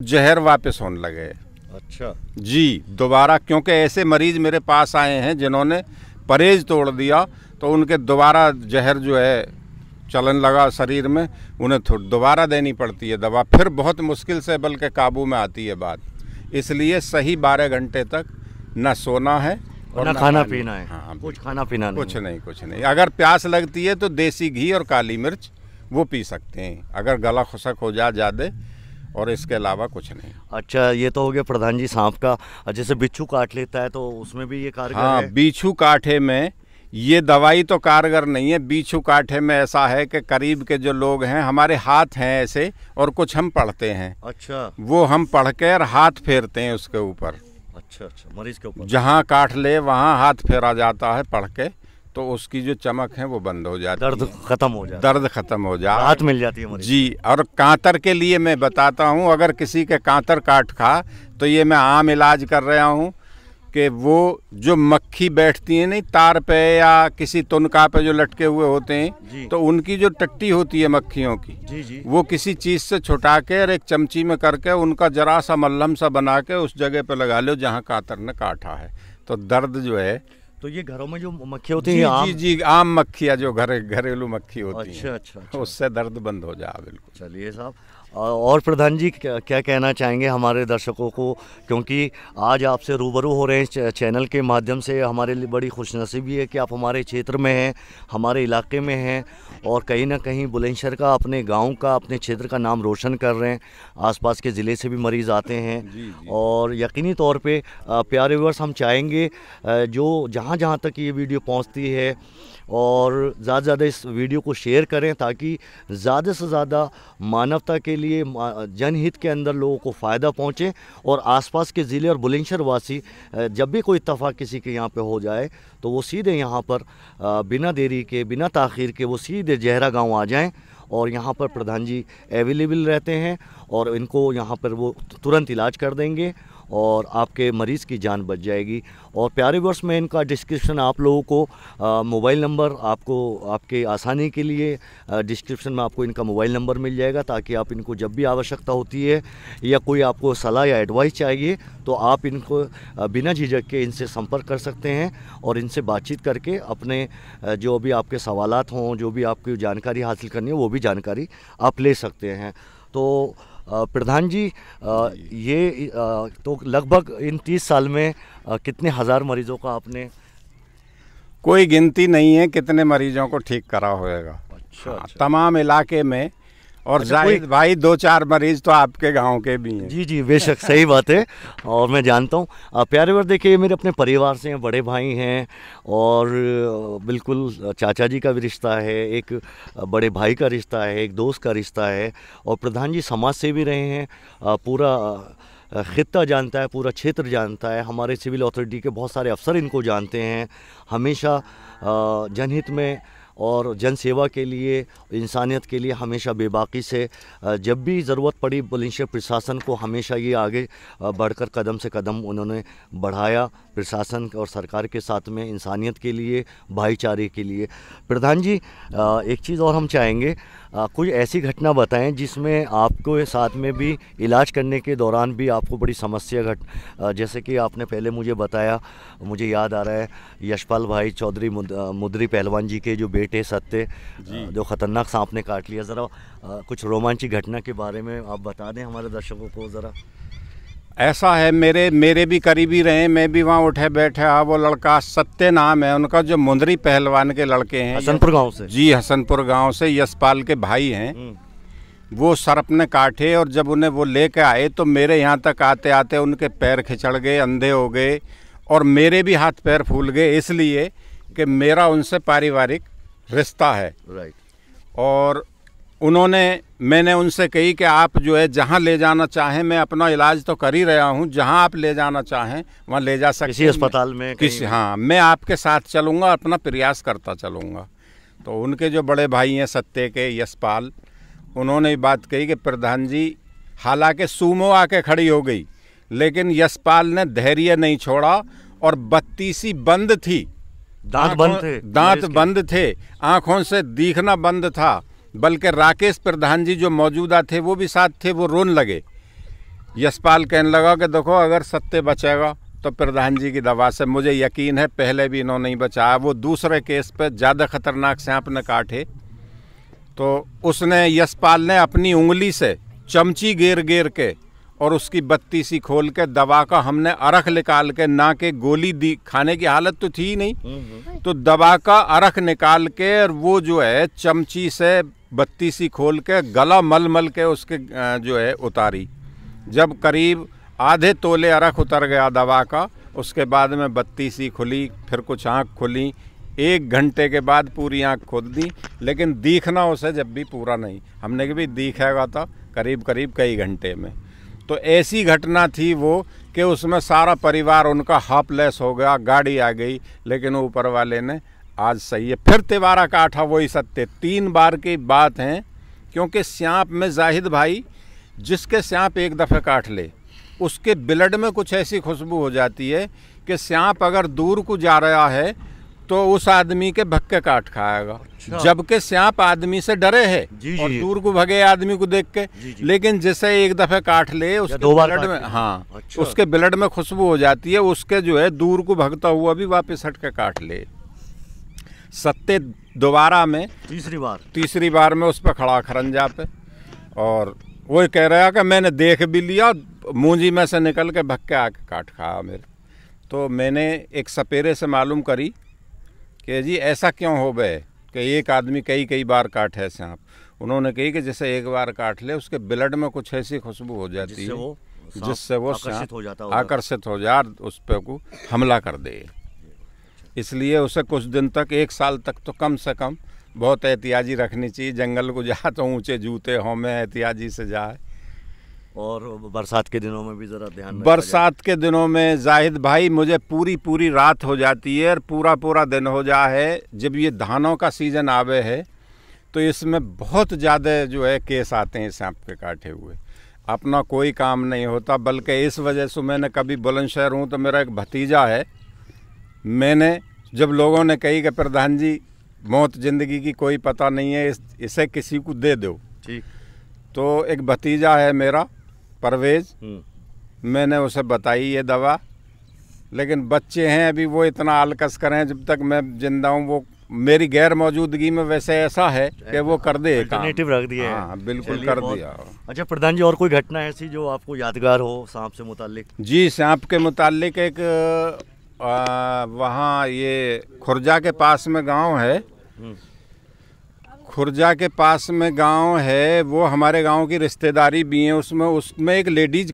जहर वापस होने लगे। अच्छा। जी दोबारा क्योंकि ऐसे मरीज़ मेरे पास आए हैं जिन्होंने परहेज तोड़ दिया तो उनके दोबारा जहर जो है चलन लगा शरीर में उन्हें दोबारा देनी पड़ती है दवा। फिर बहुत मुश्किल से बल्कि काबू में आती है बात। इसलिए सही बारह घंटे तक न सोना है और न खाना पीना है। हाँ कुछ खाना पीना नहीं कुछ नहीं कुछ नहीं। अगर प्यास लगती है तो देसी घी और काली मिर्च वो पी सकते हैं। अगर गला खुशक हो जाए ज़्यादा और इसके अलावा कुछ नहीं। अच्छा ये तो हो गया प्रधान जी सांप का। जैसे बिच्छू काट लेता है तो उसमें भी ये कारगर हाँ बिच्छू काटे में ये दवाई तो कारगर नहीं है। बिच्छू काटे में ऐसा है कि करीब के जो लोग हैं हमारे हाथ हैं ऐसे और कुछ हम पढ़ते हैं। अच्छा। वो हम पढ़ कर हाथ फेरते हैं उसके ऊपर। अच्छा अच्छा मरीज़ के ऊपर। जहाँ काट ले वहाँ हाथ फेरा जाता है पढ़ के। तो उसकी जो चमक है वो बंद हो जाती दर्द है। खत्म हो जाए दर्द खत्म हो जाए। राहत मिल जाती है जी और कांतर के लिए मैं बताता हूँ अगर किसी के कांतर काट खा तो ये मैं आम इलाज कर रहा हूँ कि वो जो मक्खी बैठती है नहीं तार पे या किसी तुनका पे जो लटके हुए होते हैं तो उनकी जो टट्टी होती है मक्खियों की जी जी। वो किसी चीज़ से छुटा के और एक चमची में करके उनका जरा सा मल्लम सा बना के उस जगह पे लगा लो जहाँ कातर ने काटा है। तो दर्द जो है तो ये घरों में जो मक्खी होती है आम जी जी आम मक्खियाँ जो घर घरेलू मक्खी होती अच्छा है अच्छा अच्छा। उससे दर्द बंद हो जाए बिल्कुल। चलिए साहब। और प्रधान जी क्या कहना चाहेंगे हमारे दर्शकों को? क्योंकि आज आपसे रूबरू हो रहे हैं चैनल के माध्यम से। हमारे लिए बड़ी खुशनसीबी है कि आप हमारे क्षेत्र में हैं हमारे इलाके में हैं और कहीं ना कहीं बुलंदशहर का अपने गाँव का अपने क्षेत्र का नाम रोशन कर रहे हैं। आसपास के ज़िले से भी मरीज़ आते हैं। जी, जी। और यकीनी तौर पर प्यारे व्यूअर्स हम चाहेंगे जो जहाँ जहाँ तक ये वीडियो पहुँचती है और ज़्यादा से ज़्यादा इस वीडियो को शेयर करें ताकि ज़्यादा से ज़्यादा मानवता के लिए जनहित के अंदर लोगों को फ़ायदा पहुँचे और आसपास के ज़िले और बुलंदशहर वासी जब भी कोई इतफ़ा किसी के यहाँ पे हो जाए तो वो सीधे यहाँ पर बिना देरी के, बिना ताख़ीर के वो सीधे जहरा गाँव आ जाएँ और यहाँ पर प्रधान जी अवेलेबल रहते हैं और इनको यहाँ पर वो तुरंत इलाज कर देंगे और आपके मरीज़ की जान बच जाएगी। और प्यारे वर्ष में इनका डिस्क्रिप्शन आप लोगों को मोबाइल नंबर आपको, आपके आसानी के लिए डिस्क्रिप्शन में आपको इनका मोबाइल नंबर मिल जाएगा ताकि आप इनको जब भी आवश्यकता होती है या कोई आपको सलाह या एडवाइस चाहिए तो आप इनको बिना झिझक के इनसे संपर्क कर सकते हैं और इनसे बातचीत करके अपने जो भी आपके सवालात हों, जो भी आपकी जानकारी हासिल करनी है, वो भी जानकारी आप ले सकते हैं। तो प्रधान जी ये तो लगभग इन तीस साल में कितने हज़ार मरीजों का आपने कोई गिनती नहीं है कितने मरीजों को ठीक करा होएगा अच्छा अच्छा। तमाम इलाके में और अच्छा, जाहिद भाई दो चार मरीज़ तो आपके गाँव के भी हैं। जी जी बेशक सही बात है। और मैं जानता हूँ प्यारे वर देखिए मेरे अपने परिवार से हैं बड़े भाई हैं और बिल्कुल चाचा जी का भी रिश्ता है एक बड़े भाई का रिश्ता है एक दोस्त का रिश्ता है और प्रधान जी समाज से भी रहे हैं पूरा खित्ता जानता है पूरा क्षेत्र जानता है हमारे सिविल अथॉरिटी के बहुत सारे अफसर इनको जानते हैं हमेशा जनहित में और जन सेवा के लिए, इंसानियत के लिए हमेशा बेबाकी से जब भी ज़रूरत पड़ी बुलंदशहर प्रशासन को हमेशा ये आगे बढ़कर कदम से कदम उन्होंने बढ़ाया प्रशासन और सरकार के साथ में इंसानियत के लिए, भाईचारे के लिए। प्रधान जी एक चीज़ और हम चाहेंगे अ, कोई ऐसी घटना बताएँ जिसमें आपको साथ में भी इलाज करने के दौरान भी आपको बड़ी समस्या घट जैसे कि आपने पहले मुझे बताया मुझे याद आ रहा है यशपाल भाई चौधरी मुद, मुद्री पहलवान जी के जो बेटे सत्य जो। ख़तरनाक सांप ने काट लिया ज़रा कुछ रोमांचिक घटना के बारे में आप बता दें हमारे दर्शकों को ज़रा। ऐसा है मेरे मेरे भी करीबी रहे मैं भी वहाँ उठे बैठे हाँ वो लड़का सत्य नाम है उनका जो मुंदरी पहलवान के लड़के हैं हसनपुर गाँव से? जी हसनपुर गाँव से यशपाल के भाई हैं। हम्म, वो सर्प ने काटे और जब उन्हें वो लेके आए तो मेरे यहाँ तक आते आते उनके पैर खिंचड़ गए अंधे हो गए और मेरे भी हाथ पैर फूल गए इसलिए कि मेरा उनसे पारिवारिक रिश्ता है। राइट और उन्होंने मैंने उनसे कही कि आप जो है जहाँ ले जाना चाहें मैं अपना इलाज तो कर ही रहा हूँ जहाँ आप ले जाना चाहें वहाँ ले जा सकते किसी अस्पताल में किसी हाँ मैं आपके साथ चलूँगा अपना प्रयास करता चलूँगा। तो उनके जो बड़े भाई हैं सत्य के यशपाल उन्होंने ये बात कही कि प्रधान जी हालाँकि सूमो आके खड़ी हो गई लेकिन यशपाल ने धैर्य नहीं छोड़ा और बत्तीसी बंद थी। दांत बंद थे दांत बंद थे आँखों से दिखना बंद था। बल्कि राकेश प्रधान जी जो मौजूदा थे, वो भी साथ थे, वो रोन लगे। यशपाल कहने लगा कि देखो, अगर सत्य बचेगा तो प्रधान जी की दवा से मुझे यकीन है, पहले भी इन्होंने नहीं बचाया। वो दूसरे केस पर ज़्यादा खतरनाक सांप ने काटे तो उसने, यशपाल ने अपनी उंगली से चमची गेर गेर के और उसकी बत्ती सी खोल के दवा का हमने अरख निकाल के ना के गोली दी। खाने की हालत तो थी ही नहीं। तो दवा का अरख निकाल के और वो जो है चमची से बत्ती सी खोल के गला मल मल के उसके जो है उतारी। जब करीब आधे तोले अरख उतर गया दवा का उसके बाद में बत्ती सी खुली फिर कुछ आँख खुली। एक घंटे के बाद पूरी आँख खोल दी लेकिन दिखना उसे जब भी पूरा नहीं। हमने भी दिखेगा था करीब करीब कई घंटे में। तो ऐसी घटना थी वो कि उसमें सारा परिवार उनका हाफलेस हो गया, गाड़ी आ गई, लेकिन ऊपर वाले ने, आज सही है। फिर तिवारा काटा वही सत्य। तीन बार की बात है, क्योंकि सांप में जाहिद भाई, जिसके सांप एक दफ़े काट ले, उसके ब्लड में कुछ ऐसी खुशबू हो जाती है कि सांप अगर दूर को जा रहा है तो उस आदमी के भक्के काट खाएगा। अच्छा। जबकि सांप आदमी से डरे है जी, जी, और दूर को भगे आदमी को देख के। जी, जी। लेकिन जैसे एक दफे काट ले उसके दो बार ब्लड में हाँ अच्छा। उसके ब्लड में खुशबू हो जाती है उसके जो है दूर को भगता हुआ भी वापस हट के काट ले। सत्य दोबारा में तीसरी बार। तीसरी बार में उस पर खड़ा खरंजा पे और वो कह रहा कि मैंने देख भी लिया मूंजी में से निकल के भक्के आके काट खाया मेरे। तो मैंने एक सपेरे से मालूम करी कि जी ऐसा क्यों हो गए? कि एक आदमी कई कई बार काटे सांप। उन्होंने कही कि जैसे एक बार काट ले उसके ब्लड में कुछ ऐसी खुशबू हो जाती है जिससे वो आकर्षित हो जाता। आकर्षित हो जाए उस पर को हमला कर दे। इसलिए उसे कुछ दिन तक एक साल तक तो कम से कम बहुत एहतियाजी रखनी चाहिए। जंगल को जा तो ऊँचे जूते हों में एहतियाजी से जाए। और बरसात के दिनों में भी जरा ध्यान बरसात के दिनों में जाहिद भाई मुझे पूरी पूरी रात हो जाती है और पूरा पूरा दिन हो जा है। जब ये धानों का सीज़न आवे है तो इसमें बहुत ज़्यादा जो है केस आते हैं सांप के काटे हुए। अपना कोई काम नहीं होता बल्कि इस वजह से मैंने कभी बुलंदशहर हूँ तो मेरा एक भतीजा है। मैंने जब लोगों ने कही कि प्रधान जी मौत ज़िंदगी की कोई पता नहीं है इस, इसे किसी को दे दो। ठीक। तो एक भतीजा है मेरा परवेज़। हम्म, मैंने उसे बताई ये दवा। लेकिन बच्चे हैं अभी वो इतना आलकस करें जब तक मैं ज़िंदा हूँ वो मेरी गैर मौजूदगी में वैसे ऐसा है कि वो कर दे। अल्टरनेटिव रख दिया हाँ बिल्कुल कर दिया। अच्छा प्रधान जी और कोई घटना ऐसी जो आपको यादगार हो सांप से मुतालिक? जी सांप के मुतालिक एक आ, वहाँ ये खुर्जा के पास में गाँव है। हम्म, खुर्जा के पास में गाँव है, वो हमारे गाँव की रिश्तेदारी भी है, उसमें उसमें एक लेडीज़